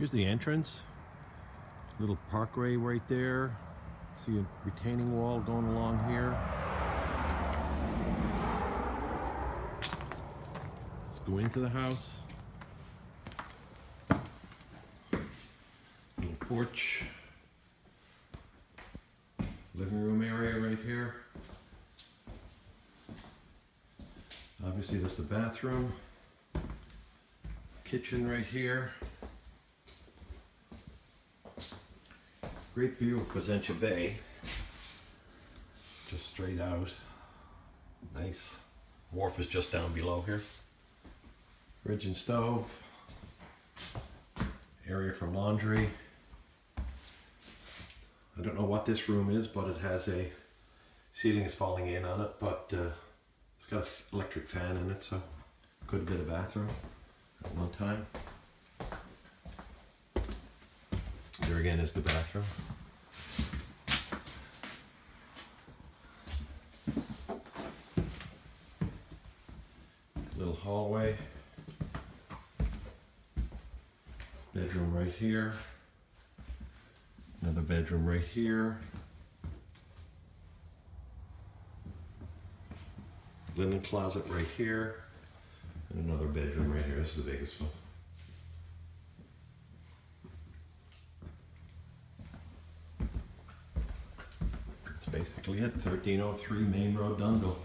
Here's the entrance. Little parkway right there. See a retaining wall going along here. Let's go into the house. Little porch. Living room area right here. Obviously, that's the bathroom. Kitchen right here. Great view of Placentia Bay. Just straight out. Nice. Wharf is just down below here. Fridge and stove. Area for laundry. I don't know what this room is, but it has a ceiling is falling in on it, but uh, it's got an electric fan in it, so good bit of bathroom at one time. There again is the bathroom. Little hallway. Bedroom right here. Another bedroom right here. Linen closet right here. And another bedroom right here. This is the biggest one. basically it. 1303 Main Road, Dunville.